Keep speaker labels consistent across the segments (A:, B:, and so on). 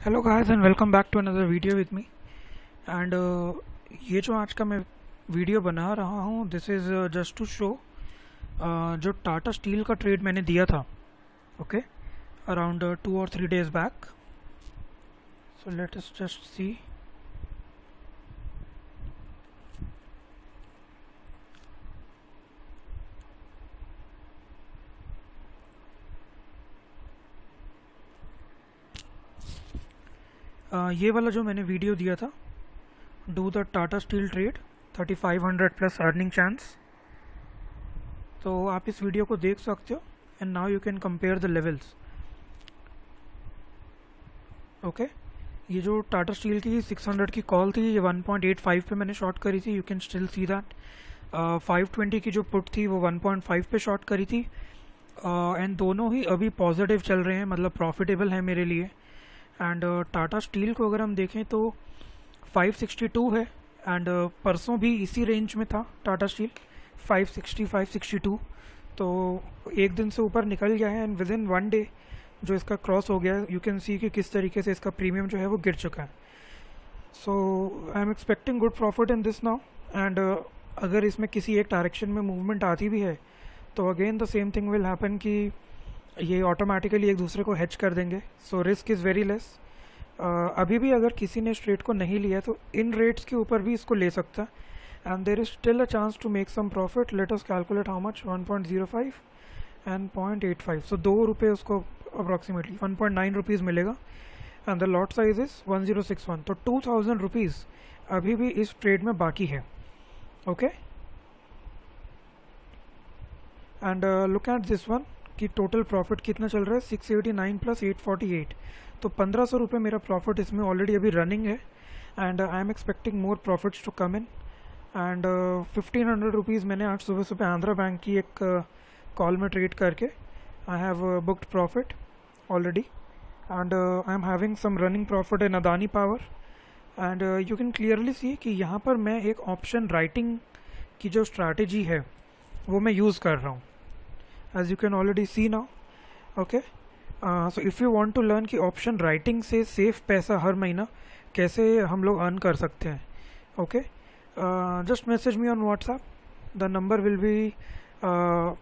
A: Hello guys and welcome back to another video with me and ये जो आज का मैं वीडियो बना रहा हूँ this is just to show जो टाटा स्टील का ट्रेड मैंने दिया था ओके अराउंड टू और three days back so let us just see ये वाला जो मैंने वीडियो दिया था do the Tata Steel trade 3500 plus earning chance तो आप इस वीडियो को देख सकते हो and now you can compare the levels okay ये जो टाटा स्टील की 600 की कॉल थी ये 1.85 पे मैंने शॉर्ट करी थी you can still see that 520 की जो पुट थी वो 1.5 पे शॉर्ट करी थी। एंड uh, दोनों ही अभी पॉजिटिव चल रहे हैं मतलब प्रॉफिटेबल है मेरे लिए। एंड टाटा स्टील को अगर हम देखें तो 562 है। एंड uh, परसों भी इसी रेंज में था टाटा स्टील 560 562 तो एक दिन से ऊपर निकल गया है। And within one day जो इसका क्रॉस हो गया यू कैन सी कि किस तरीके से इसका प्रीमियम जो है वो गिर चुका है। So I am expecting good profit in this now and अगर इसमें किसी एक डायरेक्शन में मूवमेंट आती भी है तो again the same thing will happen कि ये ऑटोमेटिकली एक दूसरे को हैच कर देंगे। So risk is very less अभी भी अगर किसी ने स्ट्रेट को नहीं लिया तो इन रेट्स के ऊपर भी इसको ले सकता। And there is still a chance to make some profit let us calculate how much 1.05 and 0.85 so दो रुपये उसको अप्रॉक्सीमेटली 1.9 पॉइंट नाइन रुपीज़ मिलेगा। And the lot size is 1061 तो 2000 रुपीज़ अभी भी इस ट्रेड में बाकी है। Okay and look at this one कि टोटल प्रॉफिट कितना चल रहा है? Six eighty nine plus eight forty eight तो पंद्रह सौ रुपये मेरा प्रॉफिट इसमें ऑलरेडी अभी रनिंग है। And I am expecting more profits to come in and fifteen hundred rupees मैंने आज सुबह सुबह आंध्रा बैंक की एक कॉल uh, में ट्रेड करके I have booked profit already and I am having some running profit in Adani power and you can clearly see कि यहाँ पर मैं एक ऑप्शन राइटिंग की जो स्ट्रैटेजी है वो मैं यूज़ कर रहा हूँ। As you can already see now okay uh, so if you want to learn कि ऑप्शन राइटिंग से सेफ़ पैसा हर महीना कैसे हम लोग अर्न कर सकते हैं okay just message me on WhatsApp the number will be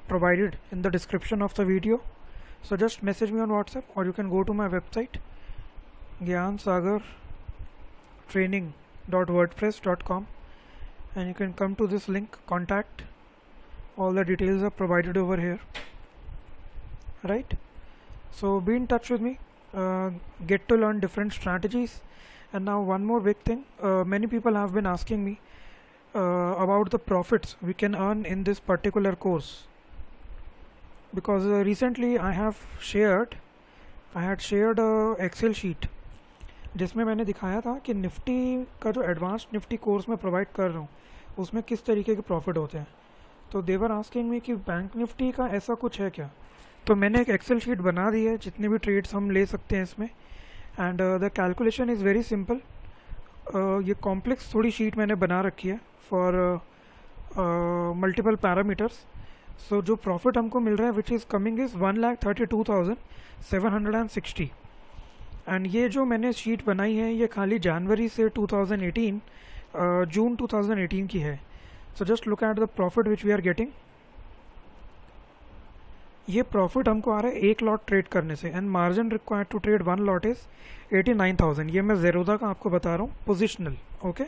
A: provided in the description of the video so just message me on whatsapp or you can go to my website gyansagar training.wordpress.com and you can come to this link contact all the details are provided over here right so be in touch with me uh, get to learn different strategies and now one more big thing uh, many people have been asking me uh, about the profits we can earn in this particular course because uh, recently I have shared I had shared a excel sheet जिसमें मैंने दिखाया था कि Nifty का जो advance Nifty course में provide कर रहा हूँ उसमें किस तरीके के प्रॉफिट होते हैं तो देवर आस्किंग में कि बैंक निफ्टी का ऐसा कुछ है क्या? तो मैंने एक एक्सेल शीट बना दी है जितने भी ट्रेड्स हम ले सकते हैं इसमें। And the calculation is very simple ये कॉम्प्लेक्स थोड़ी शीट मैंने बना रखी है फॉर मल्टीपल पैरामीटर्स सो जो प्रॉफिट हमको मिल रहा है which is coming is one lakh thirty two thousand seven hundred and sixty and ये जो मैंने शीट बनाई है ये खाली जनवरी से 2018 जून uh, 2018 की है। So just look at the profit which we are getting. ये प्रॉफिट हमको आ रहा है एक लॉट ट्रेड करने से। And margin required to trade one lot is eighty nine thousand ये मैं जेरोदा का आपको बता रहा हूँ positional okay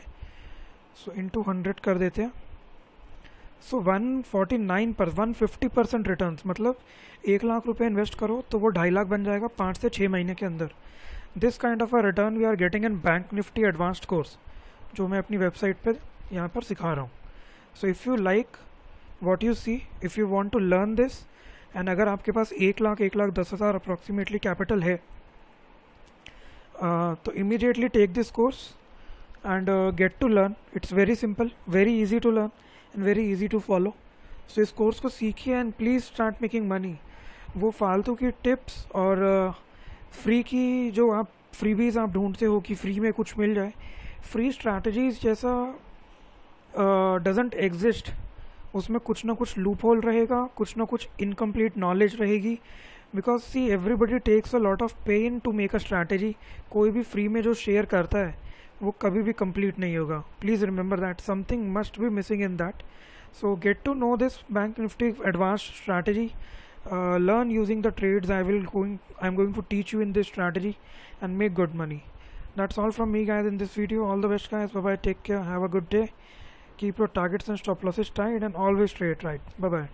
A: so in two hundred कर देते हैं। सो वन फोर्टी नाइन पर वन फिफ्टी परसेंट रिटर्न मतलब एक लाख रुपये इन्वेस्ट करो तो वो ढाई लाख बन जाएगा पाँच से छः महीने के अंदर। This kind of a return we are getting in bank Nifty advanced course जो मैं अपनी वेबसाइट पर यहाँ पर सिखा रहा हूँ। So if you like what you see if you want to learn this and अगर आपके पास एक लाख एक लाख दस हज़ार अप्रॉक्सीमेटली कैपिटल है तो immediately take this course and get to learn it's very simple very easy to learn and very easy to follow so इस course को सीखिए and please start making money वो फालतू की टिप्स और फ्री uh, की जो आप फ्रीबीज आप ढूंढते हो कि फ्री में कुछ मिल जाए फ्री स्ट्रैटेजीज जैसा डजेंट एग्जिस्ट उसमें कुछ ना कुछ लूप होल रहेगा, कुछ ना कुछ इनकम्प्लीट नॉलेज रहेगी। Because see everybody takes a lot of pain to make a strategy कोई भी फ्री में जो शेयर करता है, वो कभी भी कंप्लीट नहीं होगा। Please remember that something must भी missing in that so get to know this bank Nifty advance strategy learn using the trades I will going I am going to teach you in this strategy and make good money that's all from me guys in this video all the best guys bye take care have a good day keep your targets and stop losses tight and always trade right. Bye bye